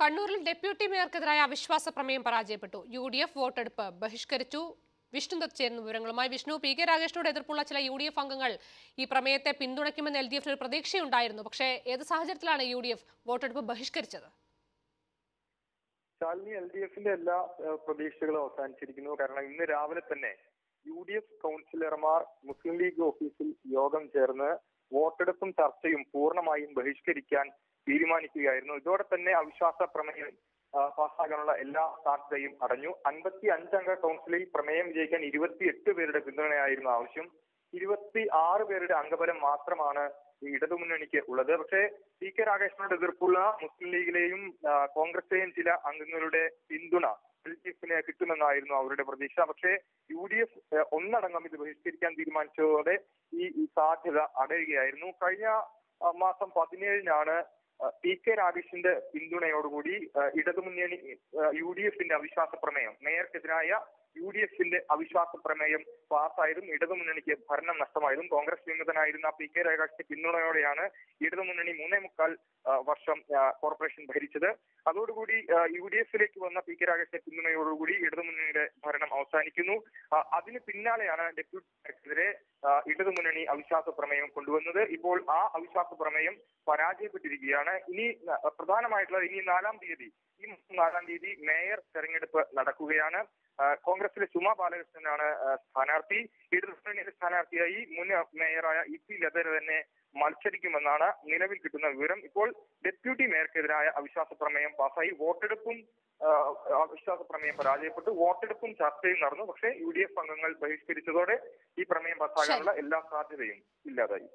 കണ്ണൂരിൽ ഡെപ്യൂട്ടി മേയർക്കെതിരായ അവിശ്വാസ പ്രമേയം പരാജയപ്പെട്ടു. യു ഡി എഫ് വോട്ടെടുപ്പ് ബഹിഷ്കരിച്ചു. വിഷ്ണുദത്ത് ചേരുന്ന വിവരങ്ങളുമായി വിഷ്ണു പി കെ രാഗേഷിനോട് എതിർപ്പുള്ള ചില യു ഡി എഫ് അംഗങ്ങൾ ഈ പ്രമേയത്തെ പിന്തുണയ്ക്കുമെന്ന് എൽ ഡി എഫിന് ഒരു പ്രതീക്ഷയുണ്ടായിരുന്നു. പക്ഷേ ഏത് സാഹചര്യത്തിലാണ് യു ഡി എഫ് വോട്ടെടുപ്പ് ബഹിഷ്കരിച്ചത്? ശാലിനി എൽ ഡി എഫിന്റെ എല്ലാ പ്രതീക്ഷകളും അവസാനിച്ചിരിക്കുന്നു. കാരണം ഇന്ന് രാവിലെ തന്നെ യു ഡി എഫ് കൗൺസിലർമാർ മുസ്ലിം ലീഗ് ഓഫീസിൽ യോഗം ചേർന്ന് വോട്ടെടുപ്പും ചർച്ചയും പൂർണമായും ബഹിഷ്കരിക്കാൻ തീരുമാനിക്കുകയായിരുന്നു. ഇതോടെ തന്നെ അവിശ്വാസ പ്രമേയം പാസ്സാകാനുള്ള എല്ലാ സാധ്യതയും അടഞ്ഞു. അൻപത്തി അഞ്ചംഗ കൗൺസിലിൽ പ്രമേയം വിജയിക്കാൻ ഇരുപത്തിയെട്ട് പേരുടെ പിന്തുണയായിരുന്നു ആവശ്യം. ഇരുപത്തി ആറ് പേരുടെ അംഗബലം മാത്രമാണ് ഇടതുമുന്നണിക്ക് ഉള്ളത്. പക്ഷേ പി കെ രാകേഷിനോട് എതിർപ്പുള്ള മുസ്ലിം ലീഗിലെയും കോൺഗ്രസിലെയും ചില അംഗങ്ങളുടെ പിന്തുണ എൽ ഡി എഫിന് കിട്ടുമെന്നായിരുന്നു അവരുടെ പ്രതീക്ഷ. പക്ഷേ യു ഡി എഫ് ഒന്നടങ്കം ഇത് ബഹിഷ്കരിക്കാൻ തീരുമാനിച്ചതോടെ ഈ സാധ്യത അടയുകയായിരുന്നു. കഴിഞ്ഞ മാസം പതിനേഴിനാണ് പി കെ രാഗേഷിന്റെ പിന്തുണയോടുകൂടി ഇടതുമുന്നണി യു ഡി എഫിന്റെ അവിശ്വാസ പ്രമേയം മേയർക്കെതിരായ യു ഡി എഫിന്റെ അവിശ്വാസ പ്രമേയം പാസ്സായതും ഇടതുമുന്നണിക്ക് ഭരണം നഷ്ടമായതും കോൺഗ്രസ് വിമതനായിരുന്ന പി കെ രാഗേഷിന്റെ പിന്തുണയോടെയാണ് ഇടതുമുന്നണി മൂന്നേ മുക്കാൽ വർഷം കോർപ്പറേഷൻ ഭരിച്ചത്. അതോടുകൂടി യു ഡി എഫിലേക്ക് വന്ന പി കെ രാഗേഷിന്റെ പിന്തുണയോടുകൂടി ഇടതുമുന്നണിയുടെ ഭരണം അവസാനിക്കുന്നു. അതിന് പിന്നാലെയാണ് ഡെപ്യൂട്ടി ആ, ഇടതുമുന്നണി അവിശ്വാസ പ്രമേയം കൊണ്ടുവന്നത്. ഇപ്പോൾ ആ അവിശ്വാസ പ്രമേയം പരാജയപ്പെട്ടിരിക്കുകയാണ്. ഇനി പ്രധാനമായിട്ടുള്ളത് ഇനി നാലാം തീയതി ഈ നാലാം തീയതി മേയർ തെരഞ്ഞെടുപ്പ് നടക്കുകയാണ്. കോൺഗ്രസിലെ ചുമ ബാലകൃഷ്ണനാണ് സ്ഥാനാർത്ഥി. സ്ഥാനാർത്ഥി ഇടതുമുന്നണിയുടെ സ്ഥാനാർത്ഥിയായി മുൻ മേയറായ ഇ പി ലതര തന്നെ മത്സരിക്കുമെന്നാണ് നിലവിൽ കിട്ടുന്ന വിവരം. ഇപ്പോൾ ഡെപ്യൂട്ടി മേയർക്കെതിരായ അവിശ്വാസ പ്രമേയം പാസായി. വോട്ടെടുപ്പും അവിശ്വാസ പ്രമേയം പരാജയപ്പെട്ടു. വോട്ടെടുപ്പും ചർച്ചയും നടന്നു. പക്ഷേ യു ഡി എഫ് അംഗങ്ങൾ ബഹിഷ്കരിച്ചതോടെ ഈ പ്രമേയം പാസ്സാകാനുള്ള എല്ലാ സാധ്യതയും ഇല്ലാതായി.